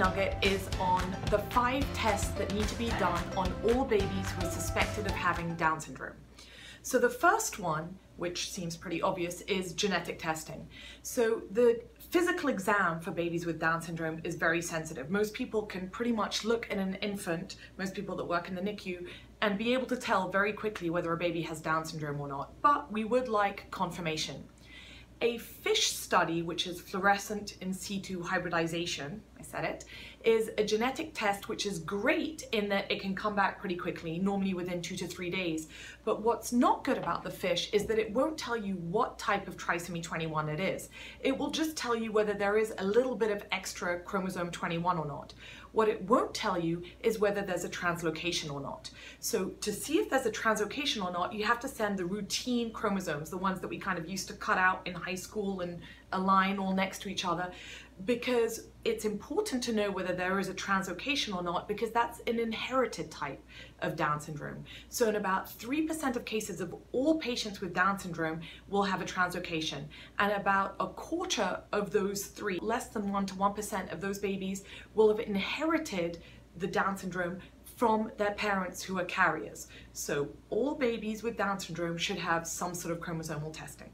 nugget is on the five tests that need to be done on all babies who are suspected of having Down syndrome. So the first one, which seems pretty obvious, is genetic testing. So the physical exam for babies with Down syndrome is very sensitive. Most people can pretty much look at an infant, most people that work in the NICU, and be able to tell very quickly whether a baby has Down syndrome or not. But we would like confirmation. A FISH study, which is fluorescent in situ hybridization, I said it, is a genetic test which is great in that it can come back pretty quickly, normally within two to three days. But what's not good about the FISH is that it won't tell you what type of trisomy 21 it is. It will just tell you whether there is a little bit of extra chromosome 21 or not. What it won't tell you is whether there's a translocation or not. So to see if there's a translocation or not, you have to send the routine chromosomes, the ones that we kind of used to cut out in high school and align all next to each other because it's important to know whether there is a translocation or not because that's an inherited type of Down syndrome. So in about 3% of cases of all patients with Down syndrome will have a translocation and about a quarter of those three, less than 1 to 1% of those babies will have inherited the Down syndrome from their parents who are carriers. So all babies with Down syndrome should have some sort of chromosomal testing.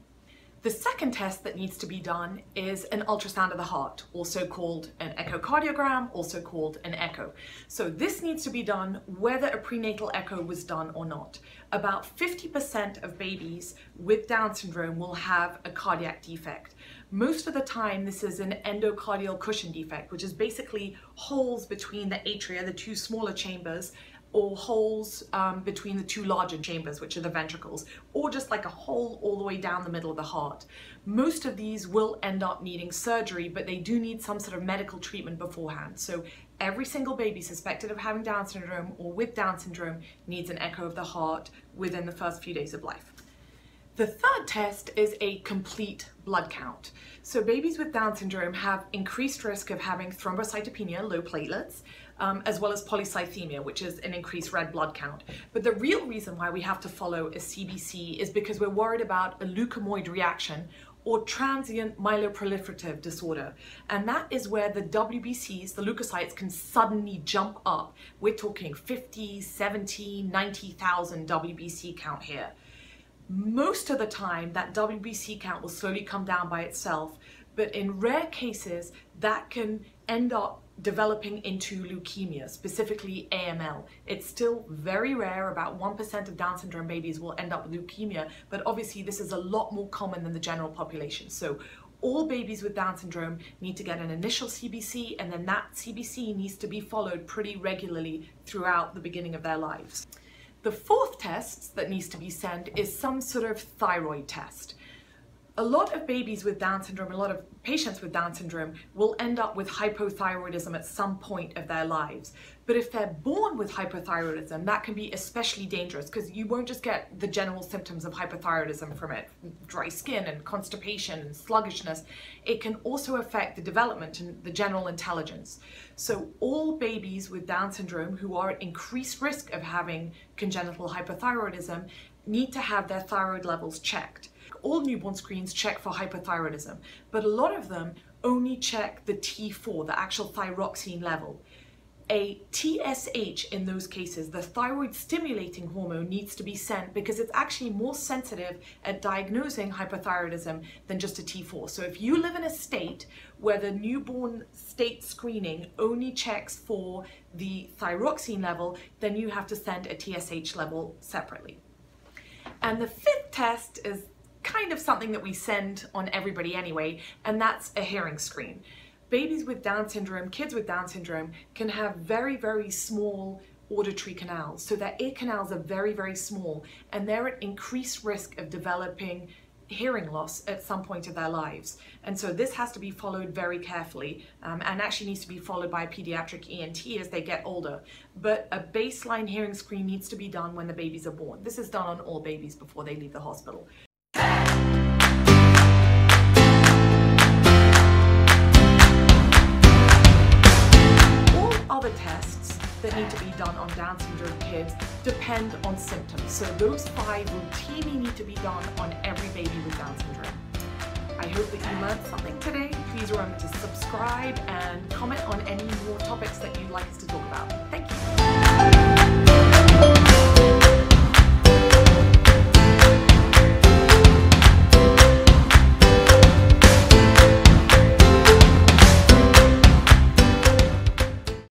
The second test that needs to be done is an ultrasound of the heart, also called an echocardiogram, also called an echo. So this needs to be done whether a prenatal echo was done or not. About 50% of babies with Down syndrome will have a cardiac defect. Most of the time, this is an endocardial cushion defect, which is basically holes between the atria, the two smaller chambers, or holes um, between the two larger chambers, which are the ventricles, or just like a hole all the way down the middle of the heart. Most of these will end up needing surgery, but they do need some sort of medical treatment beforehand. So every single baby suspected of having Down syndrome or with Down syndrome needs an echo of the heart within the first few days of life. The third test is a complete blood count. So babies with Down syndrome have increased risk of having thrombocytopenia, low platelets, um, as well as polycythemia, which is an increased red blood count. But the real reason why we have to follow a CBC is because we're worried about a leukemoid reaction or transient myeloproliferative disorder. And that is where the WBCs, the leukocytes, can suddenly jump up. We're talking 50, 70, 90,000 WBC count here. Most of the time, that WBC count will slowly come down by itself, but in rare cases, that can end up developing into leukemia, specifically AML. It's still very rare, about 1% of Down syndrome babies will end up with leukemia, but obviously this is a lot more common than the general population. So all babies with Down syndrome need to get an initial CBC and then that CBC needs to be followed pretty regularly throughout the beginning of their lives. The fourth test that needs to be sent is some sort of thyroid test a lot of babies with Down syndrome, a lot of patients with Down syndrome will end up with hypothyroidism at some point of their lives. But if they're born with hypothyroidism, that can be especially dangerous because you won't just get the general symptoms of hypothyroidism from it, dry skin and constipation and sluggishness. It can also affect the development and the general intelligence. So all babies with Down syndrome who are at increased risk of having congenital hypothyroidism need to have their thyroid levels checked all newborn screens check for hypothyroidism, but a lot of them only check the T4, the actual thyroxine level. A TSH in those cases, the thyroid stimulating hormone needs to be sent because it's actually more sensitive at diagnosing hypothyroidism than just a T4. So if you live in a state where the newborn state screening only checks for the thyroxine level, then you have to send a TSH level separately. And the fifth test is kind of something that we send on everybody anyway, and that's a hearing screen. Babies with Down syndrome, kids with Down syndrome, can have very, very small auditory canals. So their ear canals are very, very small, and they're at increased risk of developing hearing loss at some point of their lives. And so this has to be followed very carefully um, and actually needs to be followed by a pediatric ENT as they get older. But a baseline hearing screen needs to be done when the babies are born. This is done on all babies before they leave the hospital. That need to be done on Down syndrome kids depend on symptoms. So those five routinely need to be done on every baby with Down syndrome. I hope that you learned something today. Please remember to subscribe and comment on any more topics that you'd like us to talk about. Thank you.